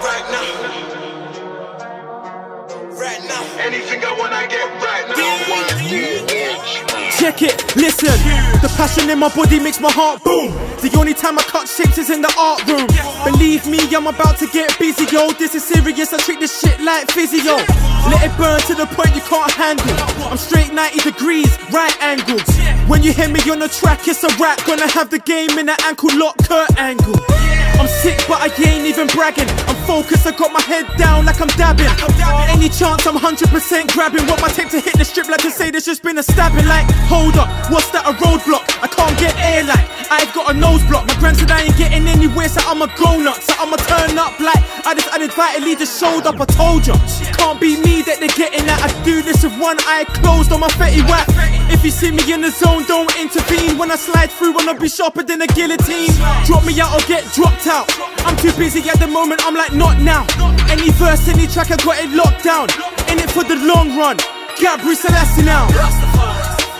right now. Right now. Anything I want, I get right now. Check it, listen. The passion in my body makes my heart boom. The only time I cut shapes is in the art room. Believe me, I'm about to get busy, yo. This is serious, I treat this shit like physio. Let it burn to the point you can't handle. I'm straight 90 degrees, right angles. When you hear me on the track, it's a rap. Gonna have the game in an ankle lock, Kurt angle. I'm sick, but I ain't even bragging. I'm focused, I got my head down like I'm dabbing. Any chance I'm 100% grabbing. Want my tape to hit the strip like to say there's just been a stabbing. Like, hold up, what's that a roadblock? I can't get air like I've got a nose block. My grand said I ain't getting anywhere, so I'ma go nuts. So I'ma turn up like I just uninvitedly just showed up. I told ya, can't be me that they're getting at. I do this with one eye closed on my Fetty Wap. If you see me in the zone, don't intervene. When I slide through, wanna be sharper than a guillotine. Drop me out or get dropped out. I'm too busy at the moment, I'm like, not now. Any verse, any track, I got it locked down. In it for the long run. Gebrselassie now.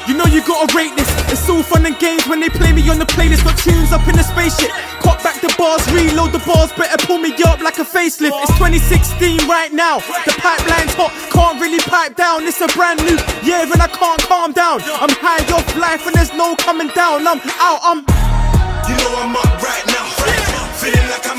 You know you gotta rate this. All fun and games when they play me on the playlist. Got tunes up in the spaceship. Caught back the bars, reload the bars. Better pull me up like a facelift. It's 2016 right now. The pipeline's hot, can't really pipe down. It's a brand new year and I can't calm down. I'm high off life and there's no coming down. I'm out. I'm You know I'm up right now. Feeling like